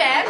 Yeah.